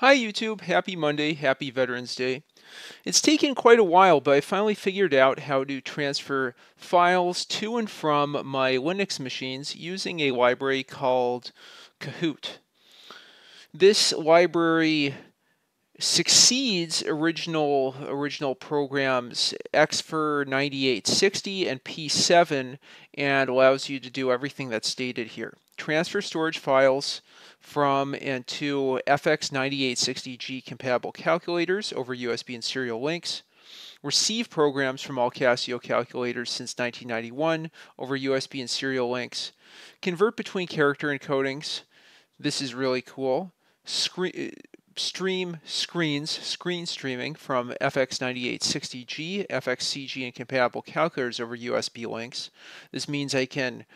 Hi YouTube, happy Monday, happy Veterans Day. It's taken quite a while, but I finally figured out how to transfer files to and from my Linux machines using a library called Cahute. This library succeeds original original programs Xfer 9860 and P7 and allows you to do everything that's stated here. Transfer storage files from and to FX9860G compatible calculators over USB and serial links. Receive programs from all Casio calculators since 1991 over USB and serial links. Convert between character encodings. This is really cool. Screen, stream screens, screen streaming from FX9860G, FXCG, and compatible calculators over USB links. This means I can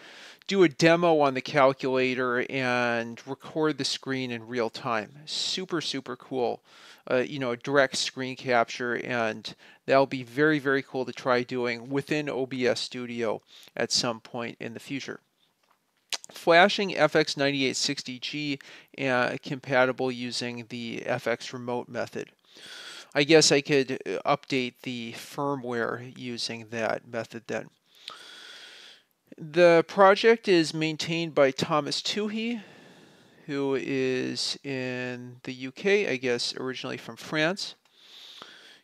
do a demo on the calculator and record the screen in real time. Super, super cool. Uh, you know, direct screen capture, and that'll be very, very cool to try doing within OBS Studio at some point in the future flashing FX9860G uh, compatible using the FX remote method. I guess I could uh, update the firmware using that method then. The project is maintained by Thomas Touhey, who is in the UK, I guess originally from France.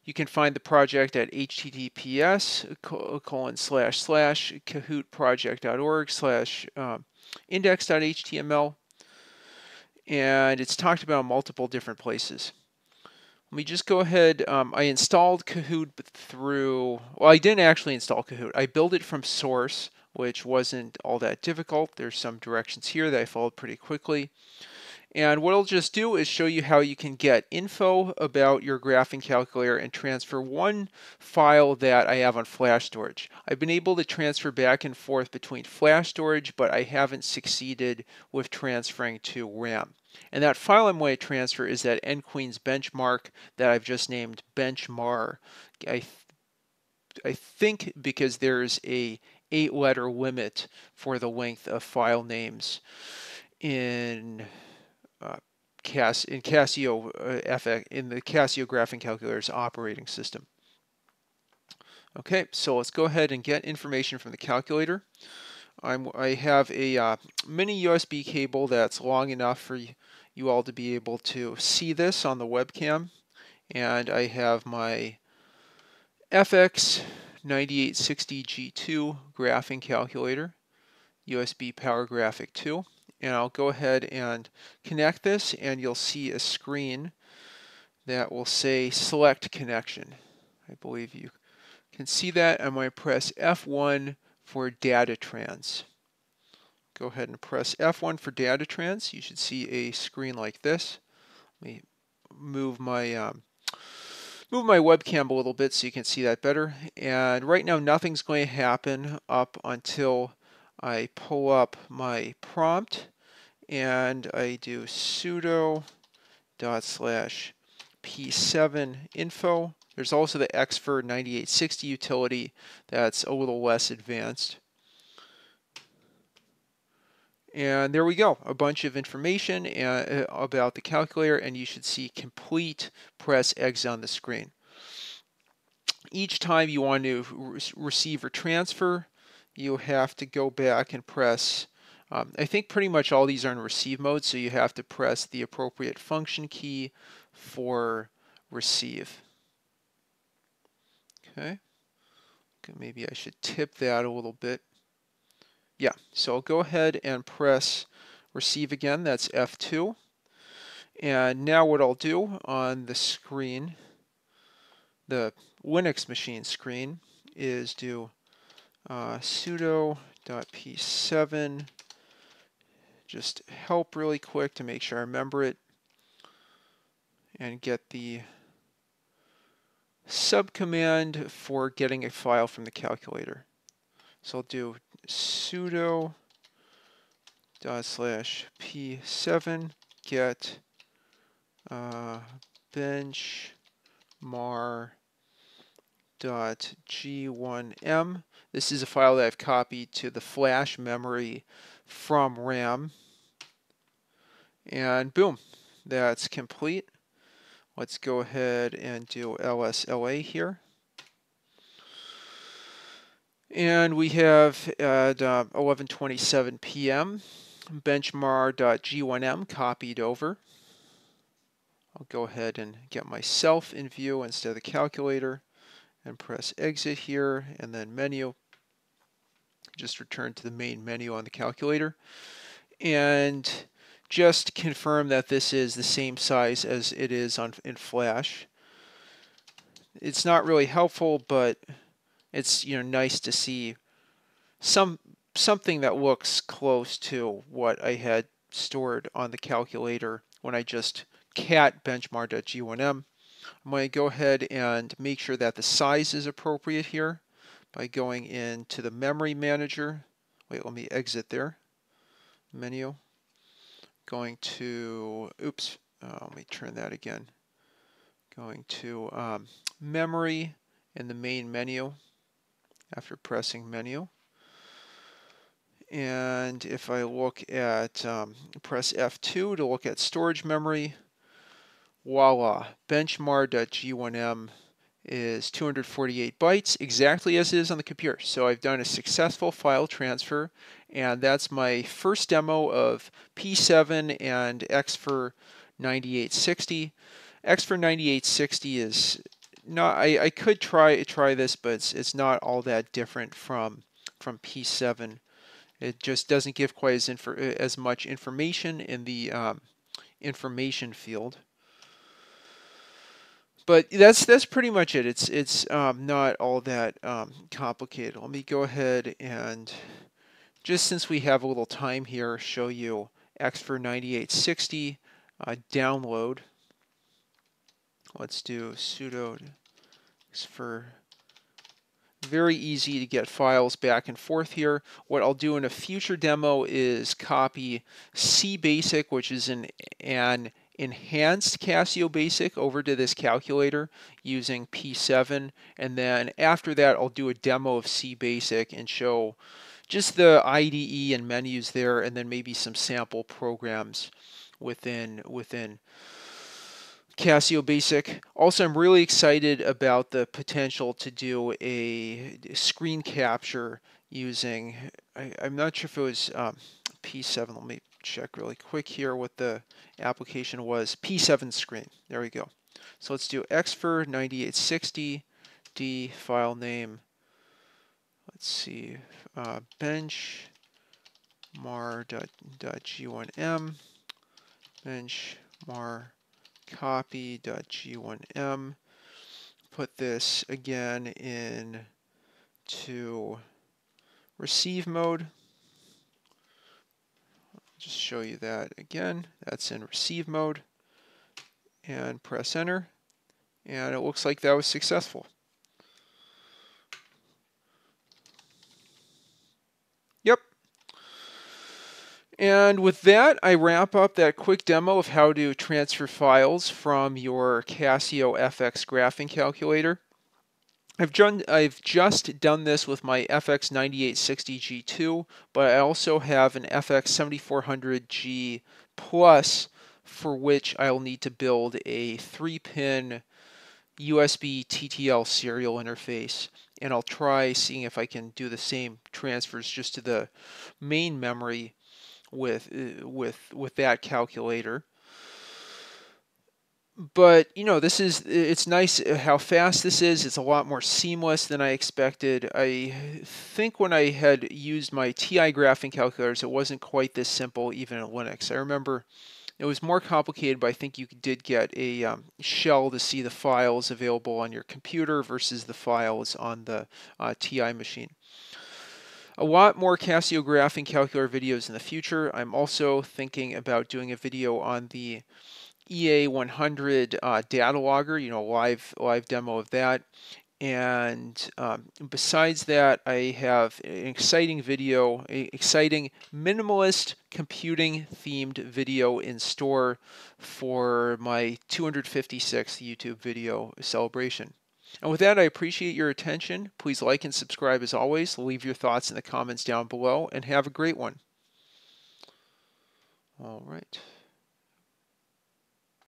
You can find the project at https colon slash slash cahuteproject.org slash um, index.html, and it's talked about multiple different places. Let me just go ahead. Um, I installed Cahute through, well, I didn't actually install Cahute. I built it from source, which wasn't all that difficult. There's some directions here that I followed pretty quickly. And what I'll just do is show you how you can get info about your graphing calculator and transfer one file that I have on flash storage. I've been able to transfer back and forth between flash storage, but I haven't succeeded with transferring to RAM. And that file I'm going to transfer is that NQueen's benchmark that I've just named benchmar. I, th I think because there's a eight letter limit for the length of file names in uh, Cas in Casio uh, FX in the Casio graphing calculator's operating system. Okay, so let's go ahead and get information from the calculator. I'm, I have a uh, mini USB cable that's long enough for you, you all to be able to see this on the webcam. And I have my FX 9860G2 graphing calculator, USB Power Graphic 2 and I'll go ahead and connect this and you'll see a screen that will say select connection. I believe you can see that. I'm going to press F1 for data trans. Go ahead and press F1 for data trans. You should see a screen like this. Let me move my um, move my webcam a little bit so you can see that better. And right now nothing's going to happen up until I pull up my prompt and I do sudo dot slash p7 info. There's also the Xfer 9860 utility that's a little less advanced. And there we go, a bunch of information uh, about the calculator, and you should see complete press exit on the screen. Each time you want to re receive or transfer, you have to go back and press um, I think pretty much all these are in receive mode, so you have to press the appropriate function key for receive. Okay. okay. Maybe I should tip that a little bit. Yeah, so I'll go ahead and press receive again. That's F2. And now what I'll do on the screen, the Linux machine screen, is do uh, sudo.p7 just help really quick to make sure I remember it and get the subcommand for getting a file from the calculator. So I'll do sudo dot slash p7 get uh, benchmar dot g1m. This is a file that I've copied to the flash memory from RAM. And boom, that's complete. Let's go ahead and do LSLA here. And we have at uh, 11:27 p.m. benchmar.g1m copied over. I'll go ahead and get myself in view instead of the calculator and press exit here and then menu. Just return to the main menu on the calculator and just confirm that this is the same size as it is on in Flash. It's not really helpful, but it's you know nice to see some something that looks close to what I had stored on the calculator when I just cat benchmark.g1m. I'm going to go ahead and make sure that the size is appropriate here by going into the memory manager. Wait, let me exit there. Menu. Going to, oops, uh, let me turn that again. Going to um, memory in the main menu after pressing menu. And if I look at, um, press F2 to look at storage memory, voila, benchmar.g1m is 248 bytes, exactly as it is on the computer. So I've done a successful file transfer, and that's my first demo of P7 and Xfer 9860. Xfer 9860 is not. I, I could try try this, but it's, it's not all that different from from P7. It just doesn't give quite as infor, as much information in the um, information field but that's that's pretty much it. It's it's um, not all that um, complicated. Let me go ahead and just since we have a little time here, show you Xfer 9860 uh, download. Let's do sudo for Very easy to get files back and forth here. What I'll do in a future demo is copy CBasic, which is an, an enhanced Casio Basic over to this calculator using P7 and then after that I'll do a demo of CBasic and show just the IDE and menus there and then maybe some sample programs within within Casio Basic. Also, I'm really excited about the potential to do a screen capture using, I, am not sure if it was um, P7, let me check really quick here what the application was. P7 screen. There we go. So let's do Xfer 9860 D file name. Let's see, uh, bench mar.g1m bench mar copy.g1m. Put this again in to receive mode just show you that again. That's in receive mode. And press enter. And it looks like that was successful. And with that, I wrap up that quick demo of how to transfer files from your Casio FX graphing calculator. I've done I've just done this with my FX 9860G2, but I also have an FX 7400G Plus for which I'll need to build a 3-pin USB TTL serial interface and I'll try seeing if I can do the same transfers just to the main memory with uh, with with that calculator. But you know this is it's nice how fast this is. It's a lot more seamless than i expected. I think when i had used my ti graphing calculators it wasn't quite this simple even in linux. I remember it was more complicated but i think you did get a um, shell to see the files available on your computer versus the files on the uh, ti machine a lot more Casio graphing calculator videos in the future. I'm also thinking about doing a video on the EA100 uh, data logger, you know, live live demo of that. And um, besides that, I have an exciting video, a exciting minimalist computing themed video in store for my 256th YouTube video celebration. And with that, I appreciate your attention. Please like and subscribe as always. Leave your thoughts in the comments down below and have a great one. All right.